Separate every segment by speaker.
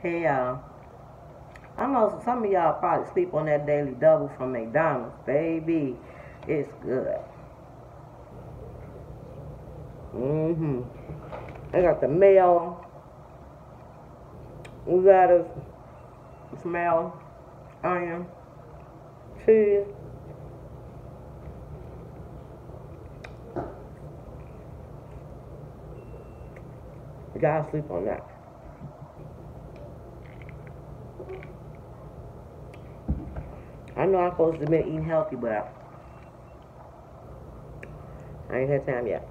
Speaker 1: Hey y'all. I know some of y'all probably sleep on that daily double from McDonald's. Baby, it's good. Mm-hmm. I got the mayo, lettuce, smell, onion, cheese. You gotta sleep on that. I know I'm supposed to be eating healthy, but I ain't had time yet.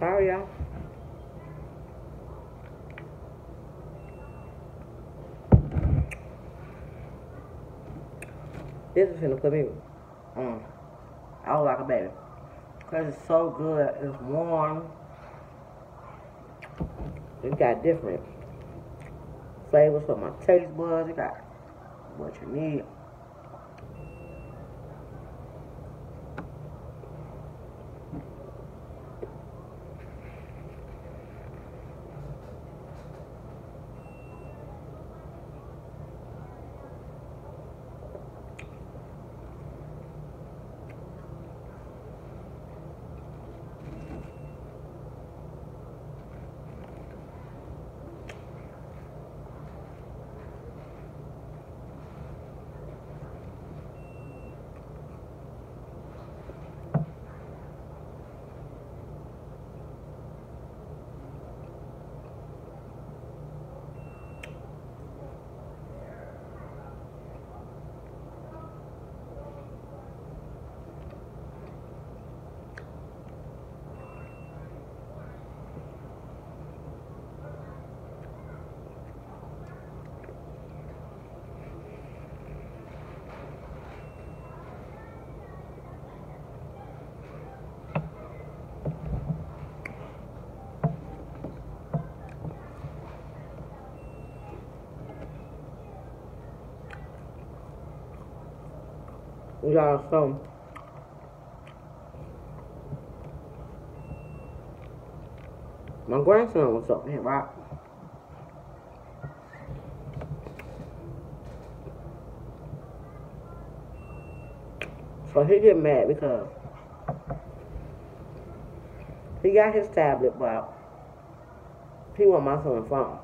Speaker 1: Sorry, y'all. This is gonna put me on. I was like a baby. Because it's so good. It's warm. It got different flavors for my taste buds. It got what you need. Y'all, so my grandson was up here, right? So he get mad because he got his tablet, but he want my son's phone.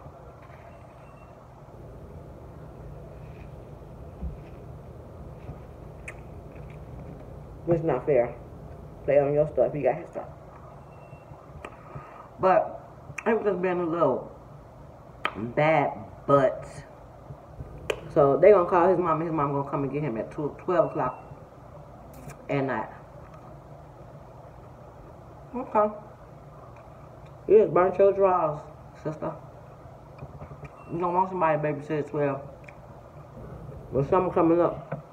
Speaker 1: Which not fair. Play on your stuff, he got his stuff. But it was just being a little bad but so they gonna call his mom and his mom gonna come and get him at 12, 12 o'clock at night. Okay. You just burnt your drawers, sister. You don't want somebody babysit at 12. But something coming up.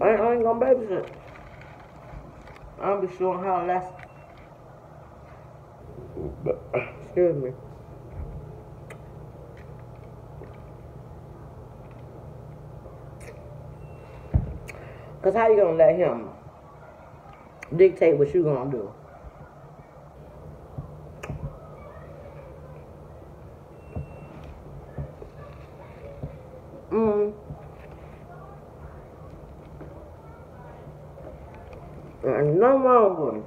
Speaker 1: I, ain't gonna babysit. I'll be showing how less. Excuse me. Cause how you gonna let him dictate what you gonna do? Mm. And no him.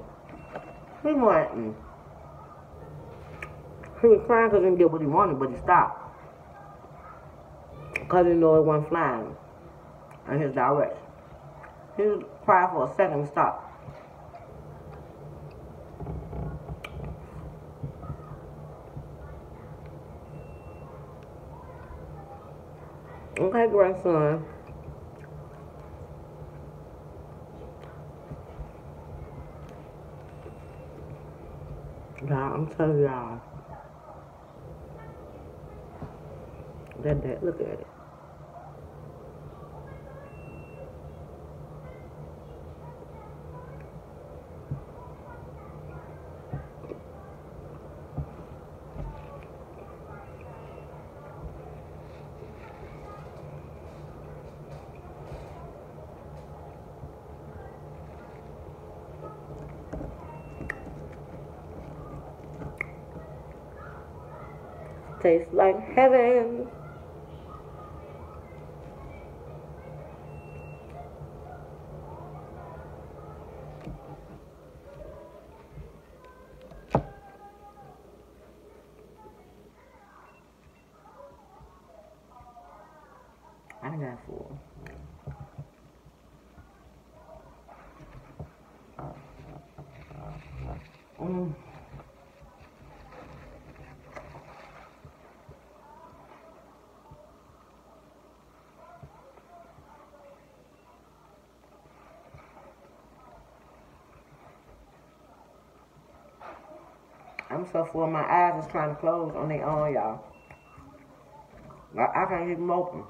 Speaker 1: He wanting He was crying because he didn't get what he wanted, but he stopped. Because he knew it wasn't flying in his direction. He was quiet for a second and stopped. Okay, grandson. I'm telling y'all. That, that, look at it. Tastes like heaven. I got four. Mm. So full, my eyes is trying to close on their own, y'all. I, I can't them open.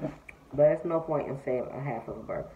Speaker 1: But there's no point in saving a half of a burger.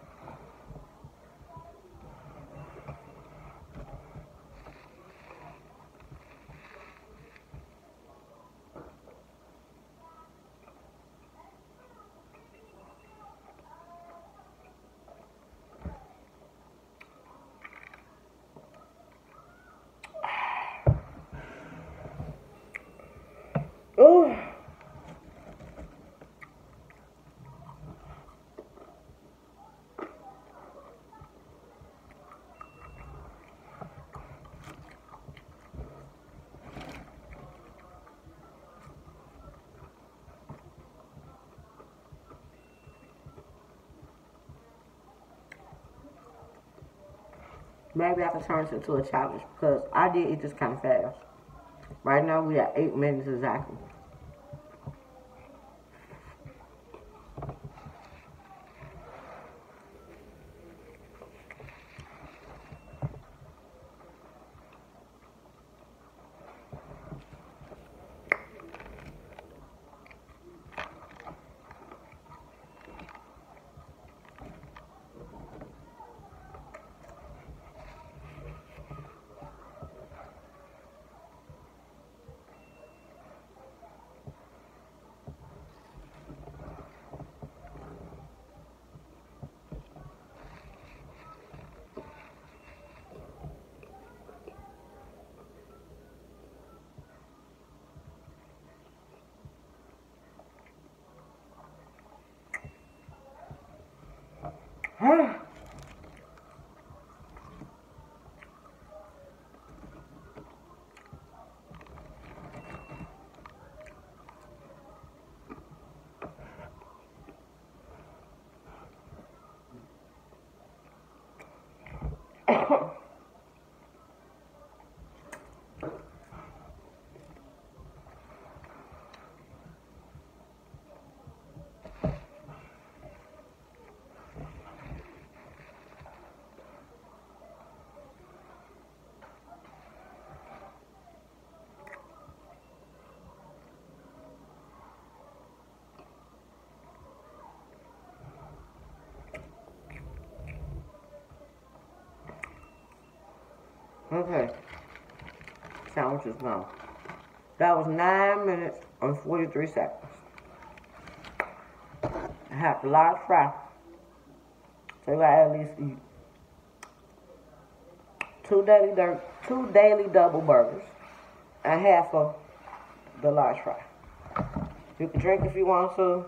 Speaker 1: Maybe I can turn this into a challenge because I did eat this kind of fast. Right now we at eight minutes exactly. Ha Okay. Sandwiches now. That was 9 minutes and 43 seconds. I have a large fry. So I at least eat two daily two daily double burgers and half of the large fry. You can drink if you want to,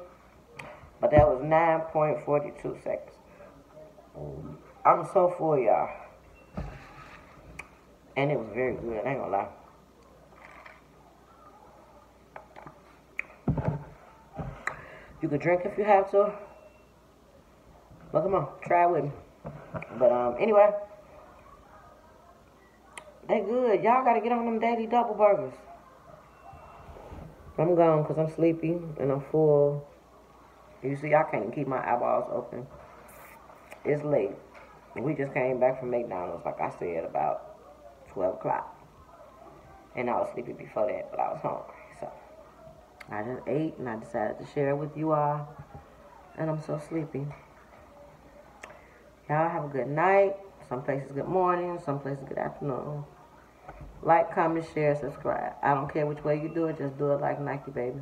Speaker 1: but that was 9.42 seconds. I'm so full, y'all. And it was very good, I ain't gonna lie. You can drink if you have to. But come on, try with me. But um, anyway, they good. Y'all gotta get on them daily double burgers. I'm gone because I'm sleepy and I'm full. You see, I can't keep my eyeballs open. It's late. We just came back from McDonald's, like I said, about 12 o'clock. And I was sleepy before that, but I was hungry. So I just ate and I decided to share it with you all. And I'm so sleepy. Y'all have a good night. Some places good morning, some places good afternoon. Like, comment, share, subscribe. I don't care which way you do it, just do it like Nike, baby.